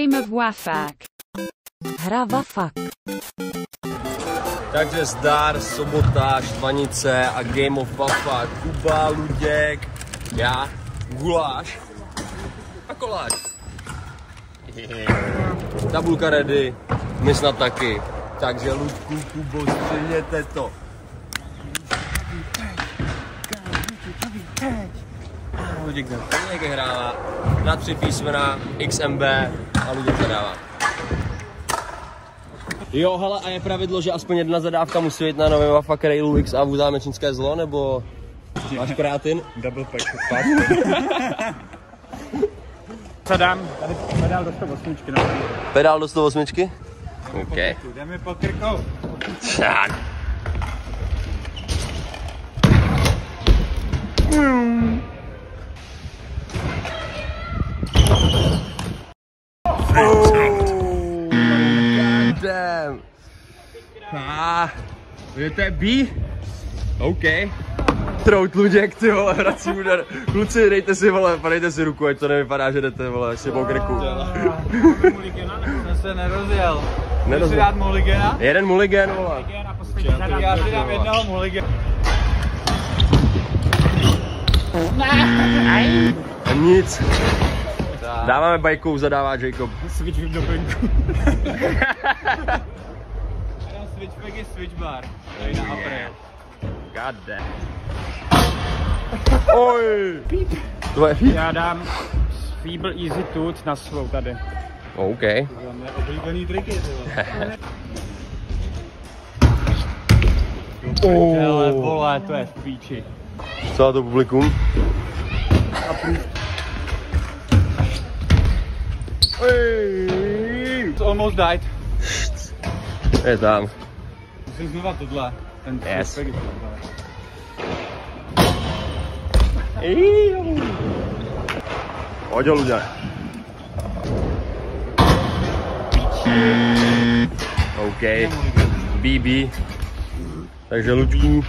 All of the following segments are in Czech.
Game of Wafak. Hra Vafak. Takže zdar, sobota, štvanice a Game of Papa, Kuba, Luděk, já, guláš a koláč. Tabulka ready, my snad taky. Takže Luďku, Kubo, střihněte to. Luděk ten Luděk hrává na tři písmena XMB a Luděk zadává. Jo, hele, a je pravidlo, že aspoň jedna zadávka musí být na novém Wafa Railu X a uděláme čínské zlo, nebo máš kreatin? Double pack. Co dám? Tady pedál do 108 na Pedál do 108? OK. Jdeme po krkou. Tak. God damn. Ah, je to B? OK. Trout Luděk, ty vole, vrací úder. Kluci, dejte si, vole, padejte si ruku, ať to nevypadá, že jdete, vole, si po krku. Jsem se nerozjel. Nerozjel. Chci dát muligena? Jeden muligen, vole. Já si dám jednoho muligena. A. Dáváme bajkou, zadává Jacob. Switch do pinku. Switch pack je switch bar. To je na april. God damn. Oj! To je. Já dám Feeble Easy Tooth na svou tady. OK. Máme oblíbený triky, vole. Ale vole, to je v píči. Co to publikum? It's almost died. Je tam. Musím znova tohle. Ten Yes. switch pack je tohle. Pojď ho, Luďa. OK. BB. Takže Luďku.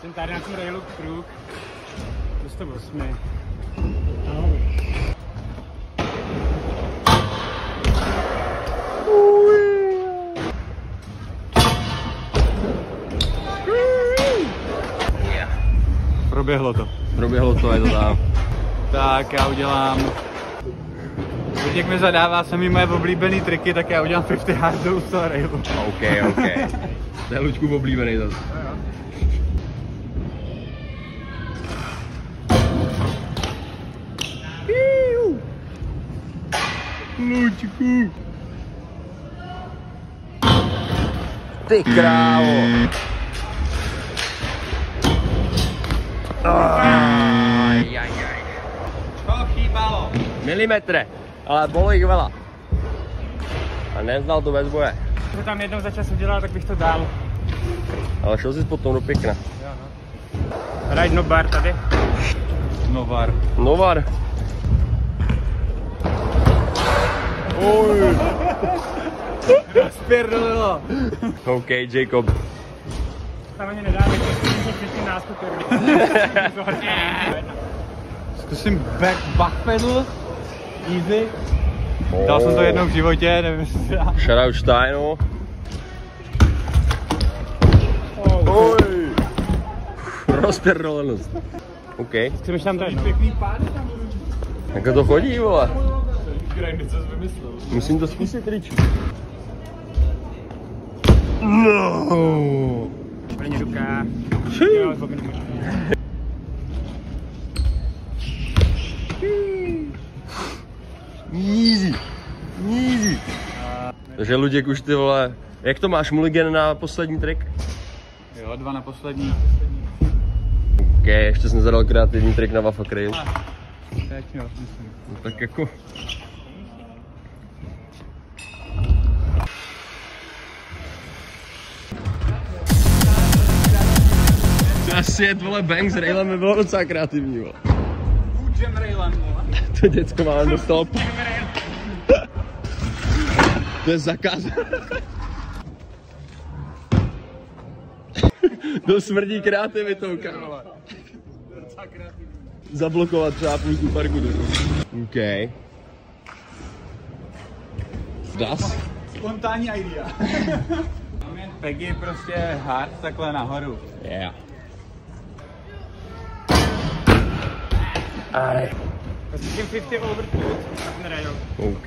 Jsem tady na tom railu kruh. Do 108. Proběhlo to. Proběhlo to, je to tam. Tak já udělám... Luděk mi zadává sami moje oblíbený triky, tak já udělám 50 hardů z toho railu. OK, OK. To je Luďku oblíbený zase. Luďku. Ty krávo. Milimetre, ale bolo ich veľa. A neznal to bez boje. To tam jednou za čas udělal, tak bych to dal. Ale šel si potom do pěkna. Ride no bar tady. Novar. Novar. Oj. Spierdolilo. OK, Jacob. Tam ani nedáme, že. Zkusím back, back pedal. Easy. Dal jsem to jednou v životě, nevím jestli se dá. Shoutout Steinu. Oj. Rozpěrdolenost. OK. Chceš tam dát pěkný pád? Jak to chodí, vole? Grindy, co jsi vymyslel? Musím to zkusit, Riču. No. První ruka. Jo, Easy. Easy. Takže Luděk už ty vole, jak to máš mulligan na poslední trik? Jo, dva na poslední. OK, ještě jsem zadal kreativní trik na. Teď jo, myslím. No, tak jako... To asi jet, vole, bang s railem by bylo docela kreativní, vole. Food jam railem, vole. To děcko má do stop. To je zakaz. to smrdí kreativitou, kámo. Zablokovat třeba půlku parku. OK. Das? Spontánní idea. Peggy prostě hard takhle nahoru. Yeah. Aj. Prostě 50 over two. Nehrajou. OK.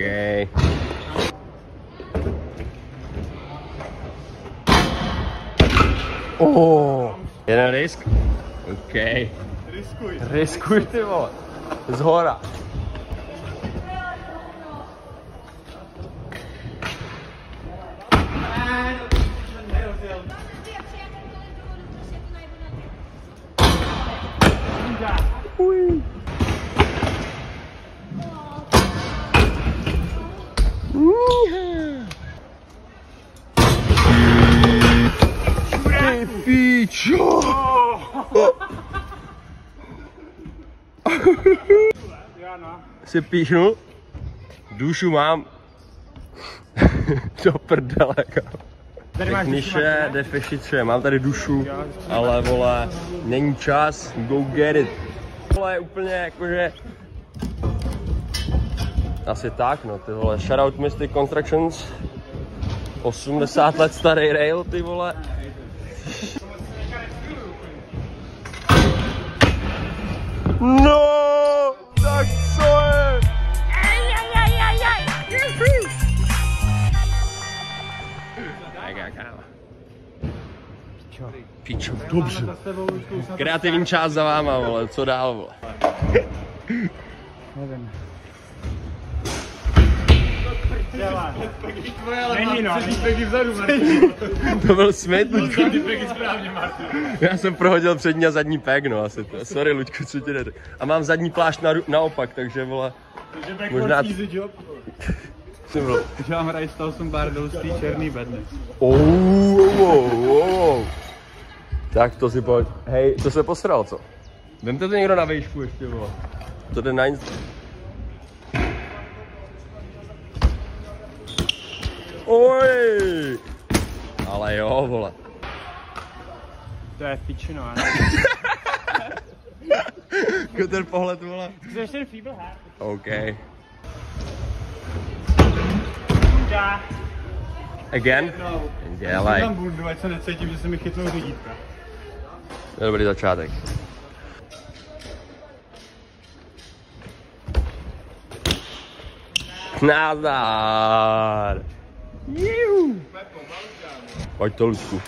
Oh. Jeden risk? OK. Riskuj. Riskuj ty vole. Z Si píšnu, dušu mám do prdele, kámo. Techniše, mám tady dušu, ale vole, není čas, go get it. Vole, úplně jakože... Asi tak, no, ty vole, shoutout Mystic Constructions. 80 let starý rail, ty vole. No, tak co je? Mega, kámo. Pičo, dobře. Kreativní část za váma, vole, co dál, vole. Nevím. Není no. Peggy vzadu, To byl Smith, Luďku. Já jsem prohodil přední a zadní peg, no asi to. Sorry, Luďku, co ti jde. A mám zadní plášť na, naopak, takže vole, Možná- easy job. jsem byl. Takže vám hrají 108 bardů z té černý bedny. Oh, oh, oh, oh. Tak to si pojď. Hej, to se posral, co? Vemte to někdo na výšku ještě, vole. To jde na inst... Oj! Ale jo, vole. To je pičino, ale. Jako ten pohled, vole. Ten feeble? OK. Again? No. Dělej. Tam bundu, ať se necítím, že se mi chytnou řídítka. To je dobrý začátek. Nazdar. Jiu. Pojď to, Lučku.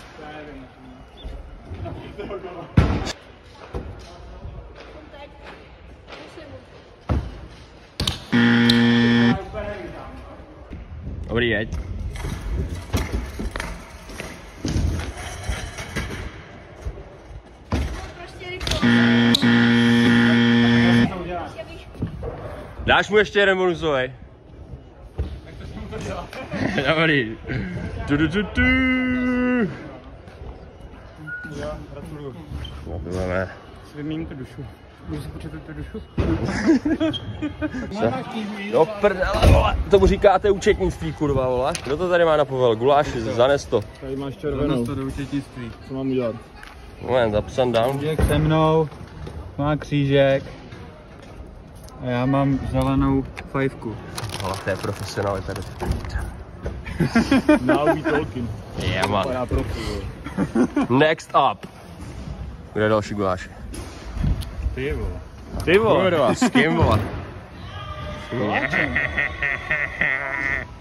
Dobrý, jeď. Dáš mu ještě jeden bonusový? Dobrý. Du, du, du, du. Jo, gratuluju. No, budeme. Vymím tu dušu. Můžu si počítat tu dušu? Do prdele, vole. Tomu říkáte účetnictví, kurva, vole. Kdo to tady má na povel? Guláš, zanes to. Tady máš červenou. to do účetnictví. Co mám udělat? Moment, and down. Křížek se mnou, má křížek. A já mám zelenou fajfku. Ale to je profesionalita. Now we talking. Yeah, man. Next up. Kde je další guláš? Ty vole. Ty vole. S kým vole?